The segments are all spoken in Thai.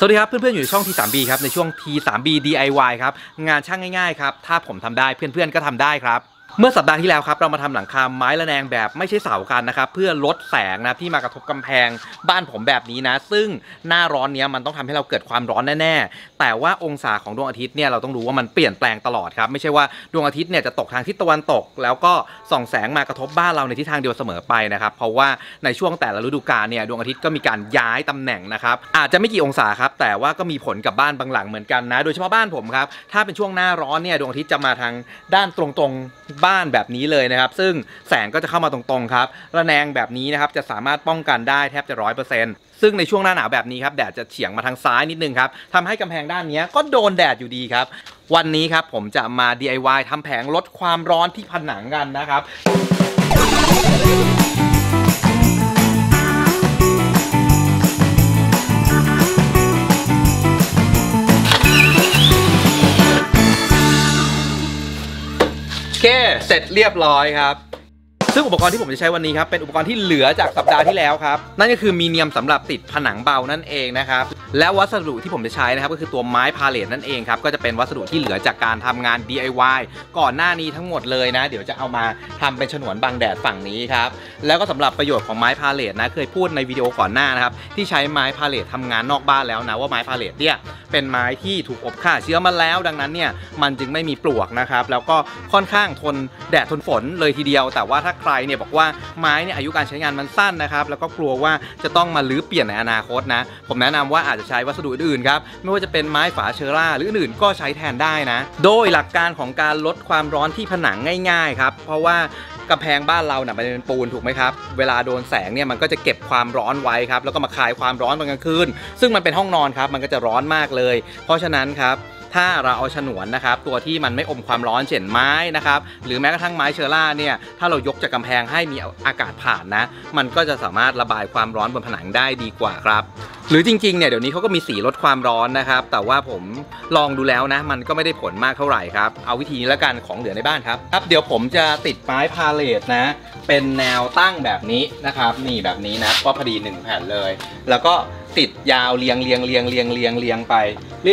สวัสดีครับเพื่อนๆอยู่ในช่อง T3B ครับในช่วง T3B DIY ครับงานช่างง่ายๆครับถ้าผมทำได้เพื่อนๆก็ทำได้ครับ เมื่อสัปดาห์ที่แล้วครับเรามาทำหลังคาไม้ระแนงแบบไม่ใช่เสากันนะครับเพื่อลดแสงนะที่มากระทบกำแพงบ้านผมแบบนี้นะ ซึ่งหน้าร้อนเนี้ยมันต้องทำให้เราเกิดความร้อนแน่ๆ แต่ว่าองศาของดวงอาทิตย์เนี่ยเราต้องรู้ว่ามันเปลี่ยนแปลงตลอดครับไม่ใช่ว่าดวงอาทิตย์เนี่ยจะตกทางทิศตะวันตก แล้วก็ส่องแสงมากระทบบ้านเราในทิศทางเดียวเสมอไปนะครับเพราะว่าในช่วงแต่ละฤดูกาลเนี่ยดวงอาทิตย์ก็มีการย้ายตำแหน่งนะครับอาจจะไม่กี่องศาครับแต่ว่าก็มีผลกับบ้านบางหลังเหมือนกันนะ โดยเฉพาะบ้านผมครับถ้าเป็นช่วงหน้าร้อนเนี่ยดวงอาทิตย์จะมาทางด้านตรงๆบ้านแบบนี้เลยนะครับ ซึ่งแสงก็จะเข้ามาตรงๆครับระแนงแบบนี้นะครับจะสามารถป้องกันได้แทบจะร้อยเปอร์เซ็นต์ซึ่งในช่วงหน้าหนาวแบบนี้ครับแดดจะเฉียงมาทางซ้ายนิดนึงครับทำให้กำแพงด้านนี้ก็โดนแดดอยู่ดีครับ วันนี้ครับผมจะมา DIY ทำแผงลดความร้อนที่ผนังกันนะครับ เค เสร็จเรียบร้อยครับ ซึ่งอุปกรณ์ที่ผมจะใช้วันนี้ครับเป็นอุปกรณ์ที่เหลือจากสัปดาห์ที่แล้วครับนั่นก็คือมีเนียมสำหรับติดผนังเบานั่นเองนะครับและวัสดุที่ผมจะใช้นะครับก็คือตัวไม้พาเลทนั่นเองครับก็จะเป็นวัสดุที่เหลือจากการทำงาน DIY ก่อนหน้านี้ทั้งหมดเลยนะ เดี๋ยวจะเอามาทำเป็นฉนวนบังแดดฝั่งนี้ครับแล้วก็สำหรับประโยชน์ของไม้พาเลทนะเคยพูดในวิดีโอก่อนหน้านะครับที่ใช้ไม้พาเลททำงานนอกบ้านแล้วนะว่าไม้พาเลทเนี่ยเป็นไม้ที่ถูกอบฆ่าเชื้อมาแล้ว ดังนั้นเนี่ยมันจึงไม่มีปลวกนะครับแล้วก็ค่อนข้างทนแดดทนฝนเลยทีเดียว แต่ว่าถ้าใครเนี่ยบอกว่าไม้เนี่ยอายุการใช้งานมันสั้นนะครับแล้วก็กลัวว่าจะต้องมาลื้อเปลี่ยนในอนาคตนะ ผมแนะนำว่าอาจจะใช้วัสดุอื่นๆครับไม่ว่าจะเป็นไม้ฝาเชอร่าหรืออื่นๆก็ใช้แทนได้นะ โดยหลักการของการลดความร้อนที่ผนังง่ายๆครับเพราะว่ากำแพงบ้านเราเนี่ยมันเป็นปูนถูกไหมครับ เวลาโดนแสงเนี่ยมันก็จะเก็บความร้อนไว้ครับ แล้วก็มาคายความร้อนตอนกลางคืน ซึ่งมันเป็นห้องนอนครับ มันก็จะร้อนมากเลย เพราะฉะนั้นครับ ถ้าเราเอาฉนวนนะครับ ตัวที่มันไม่อมความร้อนเช่นไม้นะครับ หรือแม้กระทั่งไม้เชอร่าเนี่ย ถ้าเรายกจากกำแพงให้มีอากาศผ่านนะ มันก็จะสามารถระบายความร้อนบนผนังได้ดีกว่าครับ หรือจริงๆเนี่ยเดี๋ยวนี้เขาก็มีสีลดความร้อนนะครับ แต่ว่าผมลองดูแล้วนะ มันก็ไม่ได้ผลมากเท่าไหร่ครับ เอาวิธีนี้แล้วกันของเหลือในบ้านครับ ครับ เดี๋ยวผมจะติดไม้พาเลทนะ เป็นแนวตั้งแบบนี้นะครับ นี่แบบนี้นะ ก็พอดี1แผ่นเลย แล้วก็ ติดยาวเรียงเรียงเรียงเรียงเรียงเรียงไป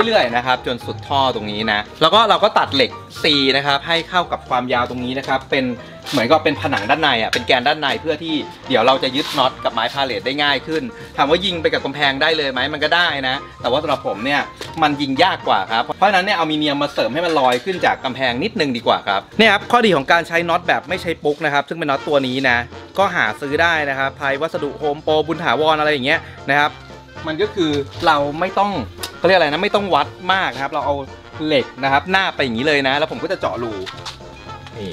เรื่อยๆนะครับจนสุดท่อตรงนี้นะแล้วก็เราก็ตัดเหล็ก C นะครับให้เข้ากับความยาวตรงนี้นะครับเป็นเหมือนกับเป็นผนังด้านในอะเป็นแกนด้านในเพื่อที่เดี๋ยวเราจะยึดน็อตกับไม้พาเลทได้ง่ายขึ้นถามว่ายิงไปกับกำแพงได้เลยไหมมันก็ได้นะ แต่ว่าสำหรับผมเนี่ยมันยิงยากกว่าครับเพราะฉะนั้นเนี่ยเอามีเนียมมาเสริมให้มันลอยขึ้นจากกำแพงนิดนึงดีกว่าครับเนี่ยครับข้อดีของการใช้น็อตแบบไม่ใช้ปุ๊กนะครับซึ่งเป็นน็อตตัวนี้นะก็หาซื้อได้นะครับไทยวัสดุโฮมโปรบุญถาวรอะไรอย่างเงี้ยนะครับ มันก็คือเราไม่ต้องเขาเรียกอะไรนะไม่ต้องวัดมากนะครับ เราเอาเหล็กนะครับ หน้าไปอย่างนี้เลยนะ แล้วผมก็จะเจาะรูนี่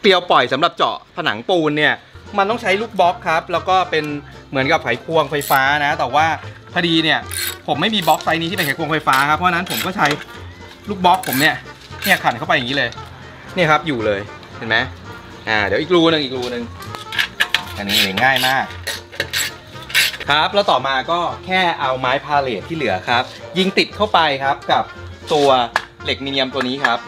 เกลียวปล่อยสำหรับเจาะผนังปูนเนี่ย มันต้องใช้ลูกบล็อกครับ แล้วก็เป็นเหมือนกับไขควงไฟฟ้านะ แต่ว่าพอดีเนี่ยผมไม่มีบล็อกไซส์นี้ที่เป็นไขควงไฟฟ้าครับเพราะนั้นผมก็ใช้ลูกบล็อกผมเนี่ยเนี่ยขันเข้าไปอย่างนี้เลยเนี่ยครับอยู่เลยเห็นไหมอ่าเดี๋ยวอีกรูหนึ่งอีกรูหนึ่ง อันนี้เลยง่ายมาก ครับแล้วต่อมาก็แค่เอาไม้พาเลทที่เหลือครับ ยิงติดเข้าไปครับกับตัวเหล็กมีเนียมตัวนี้ครับ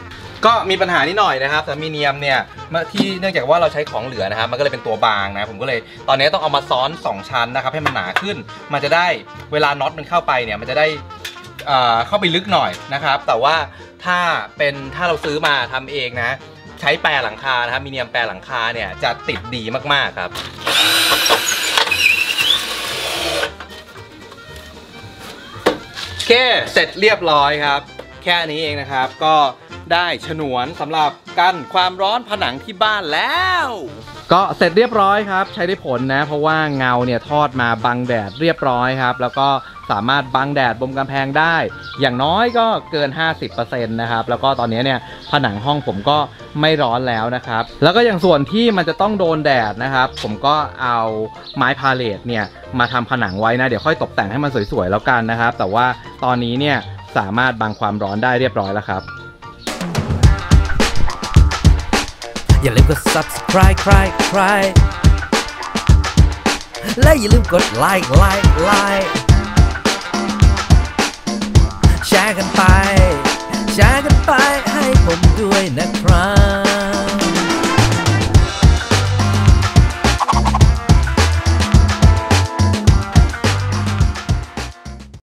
ก็มีปัญหานิดหน่อยนะครับแต่มีเนียมเนี่ยเมื่อที่เนื่องจากว่าเราใช้ของเหลือนะครับ มันก็เลยเป็นตัวบางนะผมก็เลยตอนนี้ต้องเอามาซ้อน 2 ชั้นนะครับ ให้มันหนาขึ้น มันจะได้เวลาน็อตมันเข้าไปเนี่ยมันจะได้เข้าไปลึกหน่อยนะครับ แต่ว่าถ้าเป็นถ้าเราซื้อมาทำเองนะ ใช้แปรหลังคานะครับมีเนียมแปรหลังคาเนี่ยจะติดดีมากๆครับ โอเค เสร็จเรียบร้อยครับ แค่นี้เองนะครับก็ได้ฉนวนสำหรับกั้นความร้อนผนังที่บ้านแล้ว ก็เสร็จเรียบร้อยครับ ใช้ได้ผลนะ เพราะว่าเงาเนี่ยทอดมาบังแดดเรียบร้อยครับ แล้วก็ สามารถบังแดดบนกำแพงได้ อย่างน้อยก็เกิน 50%นะครับ แล้วก็ตอนนี้เนี่ยผนังห้องผมก็ไม่ร้อนแล้วนะครับ แล้วก็อย่างส่วนที่มันจะต้องโดนแดดนะครับ ผมก็เอาไม้พาเลทเนี่ยมาทำผนังไว้นะ เดี๋ยวค่อยตกแต่งให้มันสวยๆแล้วกันนะครับ แต่ว่าตอนนี้เนี่ยสามารถบังความร้อนได้เรียบร้อยแล้วครับอย่าลืมกด subscribe ใครใครและอย่าลืมกดไลค์ไลค์ไลค์ แชร์กันไป แชร์กันไปให้ผมด้วยนะครับ